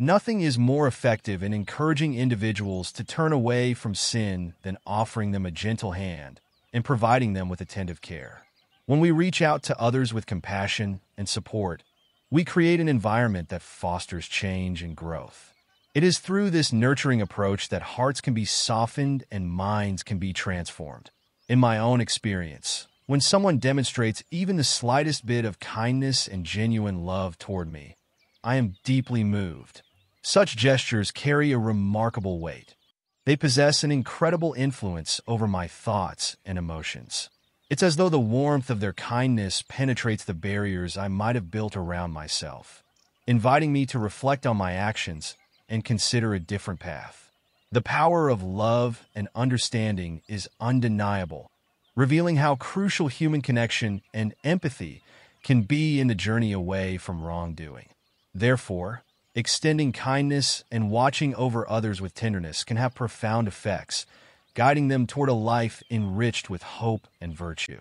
Nothing is more effective in encouraging individuals to turn away from sin than offering them a gentle hand and providing them with attentive care. When we reach out to others with compassion and support, we create an environment that fosters change and growth. It is through this nurturing approach that hearts can be softened and minds can be transformed. In my own experience, when someone demonstrates even the slightest bit of kindness and genuine love toward me, I am deeply moved. Such gestures carry a remarkable weight. They possess an incredible influence over my thoughts and emotions. It's as though the warmth of their kindness penetrates the barriers I might have built around myself, inviting me to reflect on my actions and consider a different path. The power of love and understanding is undeniable, revealing how crucial human connection and empathy can be in the journey away from wrongdoing. Therefore, Extending kindness and watching over others with tenderness can have profound effects, guiding them toward a life enriched with hope and virtue.